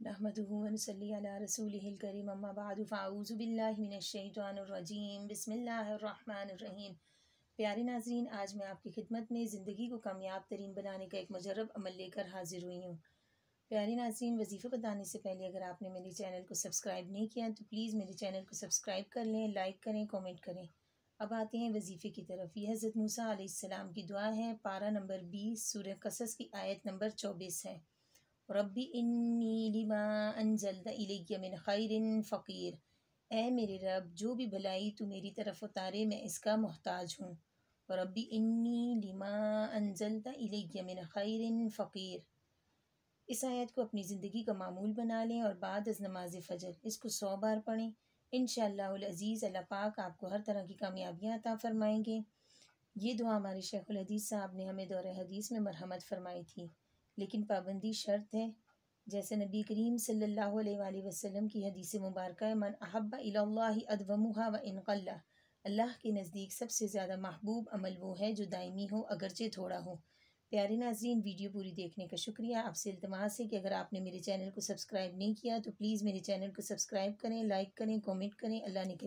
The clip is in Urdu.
نحمده ونصلي على رسوله الكريم اما بعد فاعوذ باللہ من الشیطان الرجیم بسم اللہ الرحمن الرحیم پیارے ناظرین، آج میں آپ کی خدمت میں زندگی کو کامیاب ترین بنانے کا ایک مجرب عمل لے کر حاضر ہوئی ہوں۔ پیارے ناظرین، وظیفہ بتانے سے پہلے اگر آپ نے میرے چینل کو سبسکرائب نہیں کیا تو پلیز میرے چینل کو سبسکرائب کر لیں، لائک کریں کومنٹ کریں۔ اب آتے ہیں وظیفے کی طرف۔ یہ حضرت موسیٰ علیہ السلام کی دعا ہے۔ پارہ نمبر بیس، سورہ قصص کی آیت نمبر چوبیس ہے۔ ربی انی لما انزلت الی من خیر فقیر۔ اے میرے رب، جو بھی بھلائی تو میری طرف اتارے، میں اس کا محتاج ہوں۔ ربی انی لما انزلت الی من خیر فقیر۔ اس آیت کو اپنی زندگی کا معمول بنا لیں اور بعد از نماز فجر۔ اس کو سو بار پڑھیں۔ انشاءاللہ العزیز، اللہ پاک آپ کو ہر طرح کی کامیابیاں عطا فرمائیں گے۔ یہ دعا ہمارے شیخ الحدیث صاحب نے ہمیں دور حدیث میں مرحمت فرمائی تھی۔ لیکن پابندی شرط ہے۔ جیسے نبی کریم صلی اللہ علیہ وآلہ وسلم کی حدیث مبارکہ من احب اللہ ادومہ و انقلہ اللہ کے نزدیک سب سے زیادہ محبوب عمل وہ ہے جو دائمی ہو، اگرچہ تھوڑا ہو۔ پیارے ناظرین، ویڈیو پوری دیکھنے کا شکریہ۔ آپ سے التماس ہے کہ اگر آپ نے میرے چینل کو سبسکرائب نہیں کیا تو پلیز میرے چینل کو سبسکرائب کریں، لائک کریں کومنٹ کریں۔ اللہ نے کے